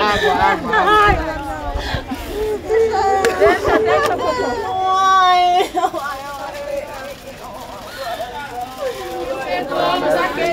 Água, água, água. todos aqueles.